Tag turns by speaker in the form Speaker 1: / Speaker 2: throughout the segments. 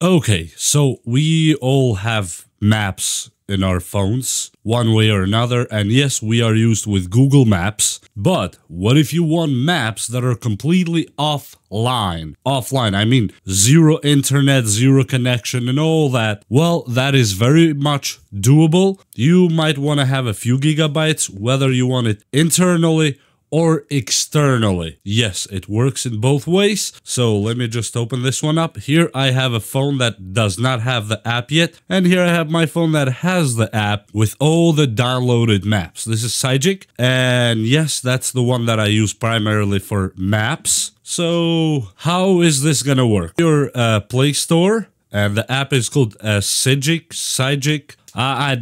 Speaker 1: Okay, so we all have maps in our phones, one way or another, and yes, we are used with Google Maps, but what if you want maps that are completely offline? Offline, I mean zero internet, zero connection, and all that. Well, that is very much doable. You might want to have a few gigabytes, whether you want it internally or externally. Yes, it works in both ways. So let me just open this one up. Here I have a phone that does not have the app yet. And here I have my phone that has the app with all the downloaded maps. This is Sygic. And yes, that's the one that I use primarily for maps. So how is this gonna work? Your uh, Play Store and the app is called uh, Sygic, Sygic. I,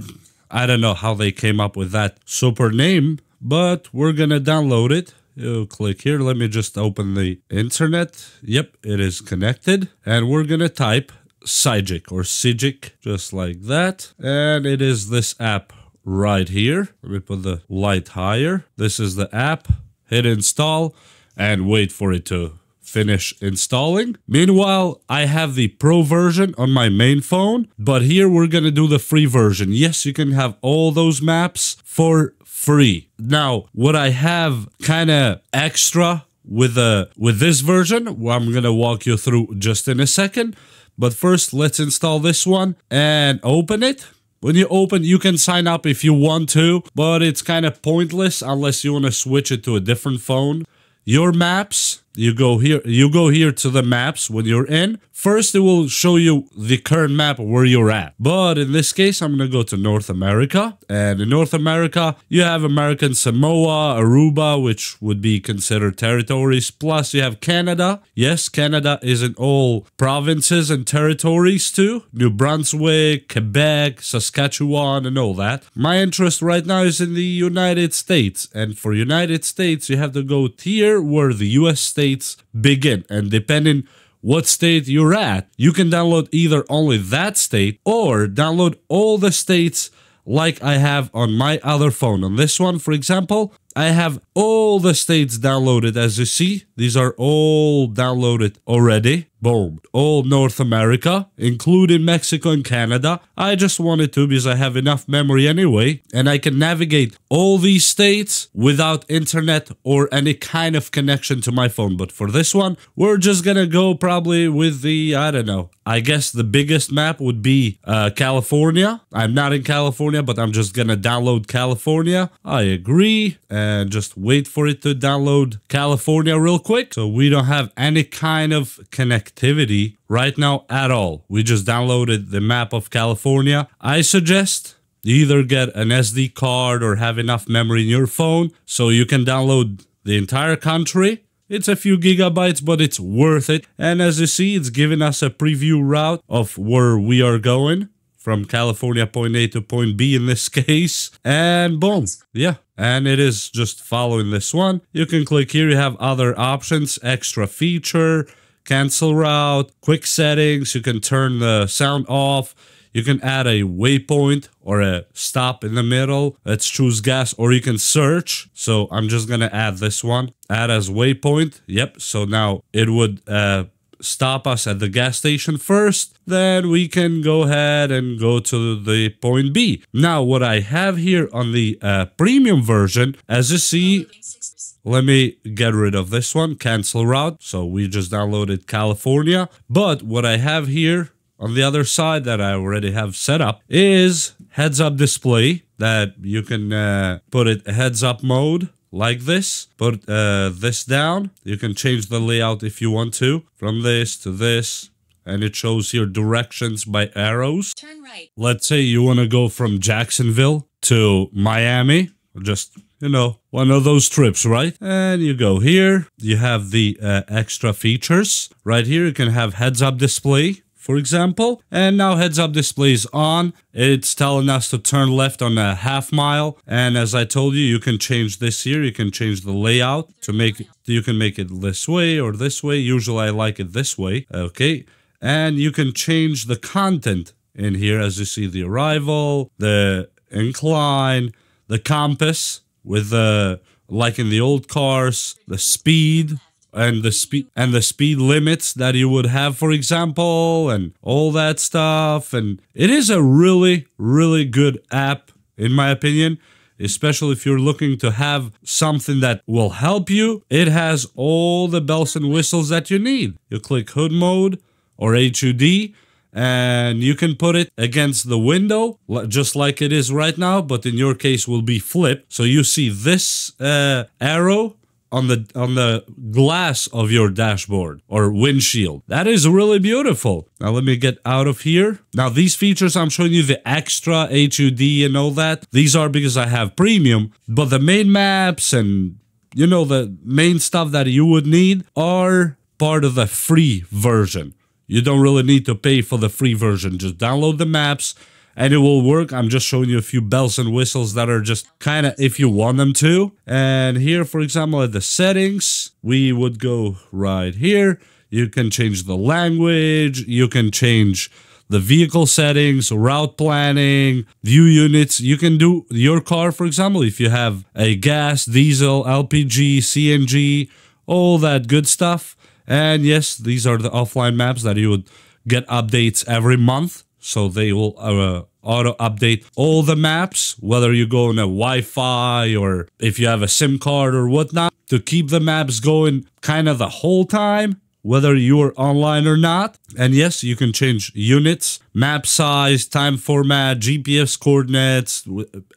Speaker 1: I, I don't know how they came up with that super name, but we're gonna download it. You click here. Let me just open the internet. Yep, it is connected. And we're gonna type Sygic or Sygic, just like that. And it is this app right here. Let me put the light higher. This is the app. Hit install and wait for it to finish installing. Meanwhile, I have the pro version on my main phone, but here we're gonna do the free version. Yes, you can have all those maps for free. Now, what I have kind of extra with uh, with this version, I'm gonna walk you through just in a second. But first, let's install this one and open it. When you open, you can sign up if you want to, but it's kind of pointless unless you want to switch it to a different phone. Your maps, you go here, you go here to the maps when you're in. First, it will show you the current map where you're at. But in this case, I'm going to go to North America. And in North America, you have American Samoa, Aruba, which would be considered territories. Plus, you have Canada. Yes, Canada is in all provinces and territories too. New Brunswick, Quebec, Saskatchewan, and all that. My interest right now is in the United States. And for United States, you have to go here where the US states begin. And depending what state you're at, you can download either only that state or download all the states like I have on my other phone. On this one, for example, I have all the states downloaded as you see. These are all downloaded already. Boom. All North America, including Mexico and Canada. I just wanted to because I have enough memory anyway. And I can navigate all these states without internet or any kind of connection to my phone. But for this one, we're just gonna go probably with the, I don't know, I guess the biggest map would be uh, California. I'm not in California, but I'm just gonna download California. I agree. And just wait for it to download California real quick. So we don't have any kind of connectivity right now at all. We just downloaded the map of California. I suggest either get an SD card or have enough memory in your phone so you can download the entire country. It's a few gigabytes, but it's worth it. And as you see, it's giving us a preview route of where we are going from California point A to point B in this case. And boom. Yeah. And it is just following this one. You can click here. You have other options, extra feature, cancel route, quick settings. You can turn the sound off. You can add a waypoint or a stop in the middle. Let's choose gas or you can search. So I'm just going to add this one. Add as waypoint. Yep. So now it would uh, stop us at the gas station first, then we can go ahead and go to the point B. Now, what I have here on the uh, premium version, as you see, let me get rid of this one, cancel route. So we just downloaded California. But what I have here on the other side that I already have set up is heads up display that you can uh, put it heads up mode like this. Put uh, this down. You can change the layout if you want to. From this to this. And it shows here directions by arrows.
Speaker 2: Turn right.
Speaker 1: Let's say you want to go from Jacksonville to Miami. Just, you know, one of those trips, right? And you go here. You have the uh, extra features. Right here, you can have heads-up display for example. And now heads up display is on. It's telling us to turn left on a half mile. And as I told you, you can change this here. You can change the layout to make you can make it this way or this way. Usually I like it this way. Okay. And you can change the content in here as you see the arrival, the incline, the compass with the, like in the old cars, the speed, and the speed and the speed limits that you would have for example and all that stuff. And it is a really really good app in my opinion especially if you're looking to have something that will help you. It has all the bells and whistles that you need. You click hood mode or HUD and you can put it against the window just like it is right now but in your case will be flipped. So you see this uh, arrow on the on the glass of your dashboard or windshield. That is really beautiful. Now let me get out of here. Now these features i'm showing you the extra hud and all that. These are because i have premium but the main maps and you know the main stuff that you would need are part of the free version. You don't really need to pay for the free version. Just download the maps and it will work. I'm just showing you a few bells and whistles that are just kind of if you want them to. And here, for example, at the settings, we would go right here. You can change the language. You can change the vehicle settings, route planning, view units. You can do your car, for example, if you have a gas, diesel, LPG, CNG, all that good stuff. And yes, these are the offline maps that you would get updates every month. So they will uh, auto update all the maps, whether you go on a Wi-Fi or if you have a SIM card or whatnot, to keep the maps going kind of the whole time, whether you're online or not. And yes, you can change units, map size, time format, GPS coordinates,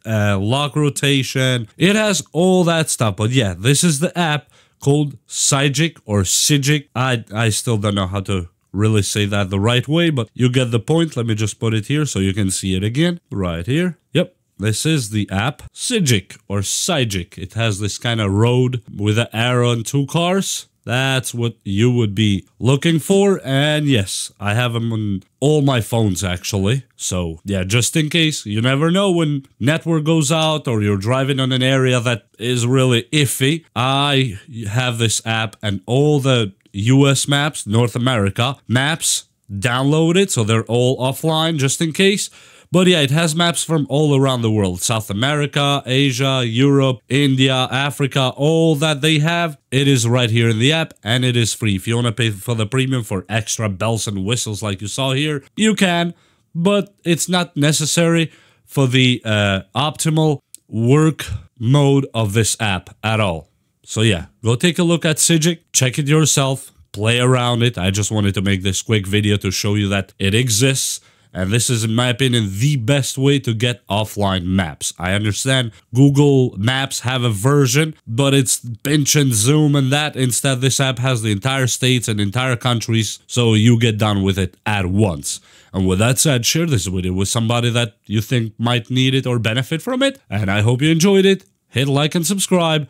Speaker 1: uh, lock rotation. It has all that stuff. But yeah, this is the app called Sygic or Sygic. I, I still don't know how to really say that the right way, but you get the point. Let me just put it here so you can see it again right here. Yep. This is the app Sygic or Sygic. It has this kind of road with an arrow and two cars. That's what you would be looking for. And yes, I have them on all my phones actually. So yeah, just in case, you never know when network goes out or you're driving on an area that is really iffy. I have this app and all the US maps, North America maps, downloaded, so they're all offline just in case. But yeah, it has maps from all around the world. South America, Asia, Europe, India, Africa, all that they have. It is right here in the app and it is free. If you want to pay for the premium for extra bells and whistles like you saw here, you can. But it's not necessary for the uh, optimal work mode of this app at all. So yeah, go take a look at Sygic, check it yourself, play around it. I just wanted to make this quick video to show you that it exists and this is, in my opinion, the best way to get offline maps. I understand Google Maps have a version, but it's pinch and zoom and that. Instead, this app has the entire states and entire countries, so you get done with it at once. And with that said, share this video with somebody that you think might need it or benefit from it. And I hope you enjoyed it. Hit like and subscribe,